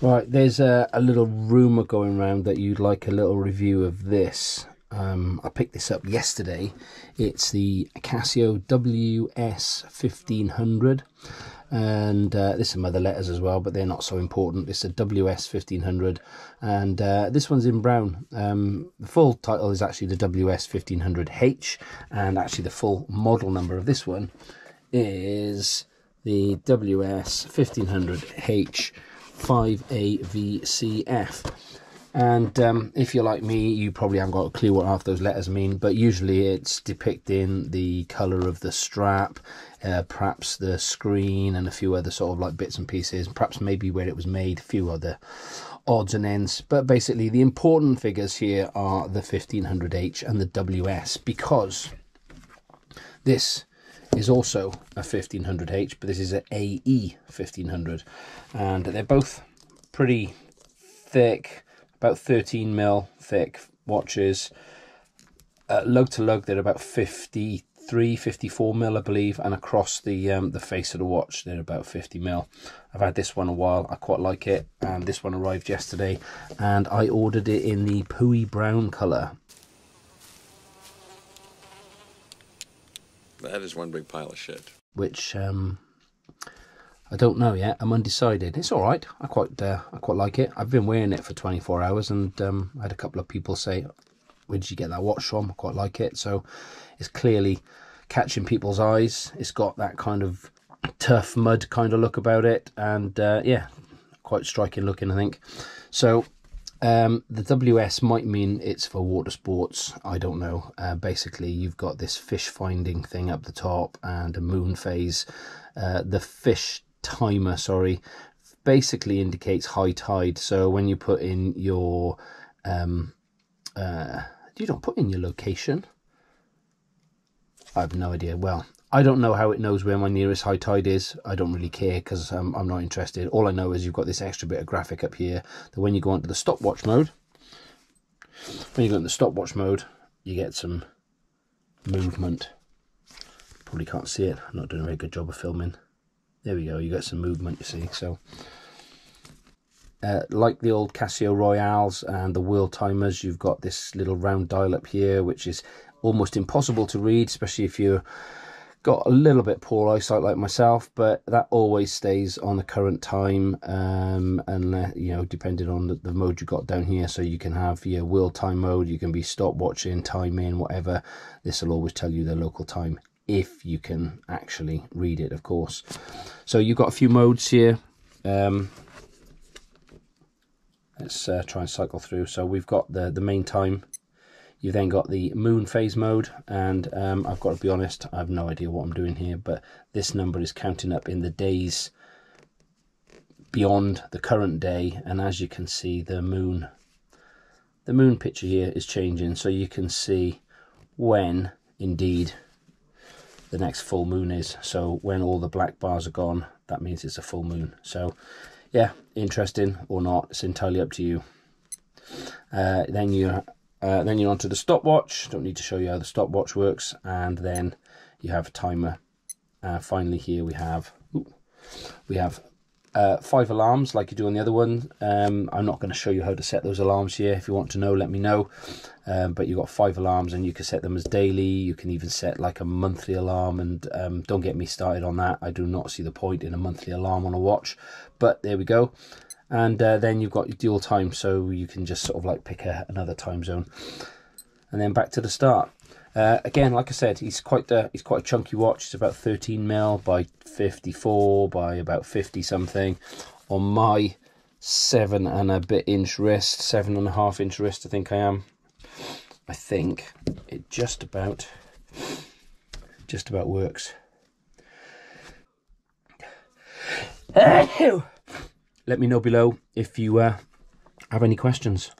Right, there's a, a little rumour going around that you'd like a little review of this. Um, I picked this up yesterday. It's the Casio WS1500 and uh, there's some other letters as well, but they're not so important. It's a WS1500 and uh, this one's in brown. Um, the full title is actually the WS1500H and actually the full model number of this one is the WS1500H 5AVCF. And um, if you're like me, you probably haven't got a clue what half those letters mean, but usually it's depicting the colour of the strap, uh, perhaps the screen, and a few other sort of like bits and pieces, perhaps maybe where it was made, a few other odds and ends. But basically, the important figures here are the 1500H and the WS because this is also a 1500H, but this is an AE 1500, and they're both pretty thick, about 13 mil thick watches. Uh, lug to lug, they're about 53, 54 mil, I believe, and across the um, the face of the watch, they're about 50 mil. I've had this one a while, I quite like it, and this one arrived yesterday, and I ordered it in the Pooey Brown colour. That is one big pile of shit. Which um, I don't know yet. I'm undecided. It's all right. I quite uh, I quite like it. I've been wearing it for 24 hours, and um, I had a couple of people say, "Where did you get that watch from?" I quite like it. So it's clearly catching people's eyes. It's got that kind of tough mud kind of look about it, and uh, yeah, quite striking looking. I think. So um, the WS might mean it's for water sports. I don't know. Uh, basically, you've got this fish finding thing up the top and a moon phase. Uh, the fish timer, sorry, basically indicates high tide. So when you put in your, um, uh, you don't put in your location. I have no idea. Well, I don't know how it knows where my nearest high tide is. I don't really care because I'm, I'm not interested. All I know is you've got this extra bit of graphic up here that when you go onto the stopwatch mode, when you go into the stopwatch mode, you get some movement. Probably can't see it. I'm not doing a very good job of filming. There we go. You got some movement, you see. So, uh, like the old Casio Royales and the world timers, you've got this little round dial up here, which is almost impossible to read, especially if you're got a little bit poor eyesight like myself, but that always stays on the current time, um, and uh, you know, depending on the, the, mode you got down here. So you can have your world time mode, you can be stopwatching, timing, whatever. This will always tell you the local time if you can actually read it, of course. So you've got a few modes here. Um, let's uh, try and cycle through. So we've got the the main time You've then got the moon phase mode, and um, I've got to be honest, I have no idea what I'm doing here, but this number is counting up in the days beyond the current day, and as you can see, the moon, the moon picture here is changing, so you can see when, indeed, the next full moon is. So when all the black bars are gone, that means it's a full moon. So yeah, interesting or not, it's entirely up to you. Uh, then you uh, then you're onto the stopwatch. Don't need to show you how the stopwatch works. And then you have a timer. Uh, finally, here we have ooh, we have uh, five alarms like you do on the other one. Um, I'm not going to show you how to set those alarms here. If you want to know, let me know. Um, but you've got five alarms and you can set them as daily. You can even set like a monthly alarm. And um, don't get me started on that. I do not see the point in a monthly alarm on a watch. But there we go and uh, then you've got your dual time so you can just sort of like pick a, another time zone. And then back to the start. Uh, again like I said he's quite uh, he's quite a chunky watch. It's about 13 mil by 54 by about 50 something on my seven and a bit inch wrist seven and a half inch wrist I think I am. I think it just about just about works let me know below if you uh, have any questions.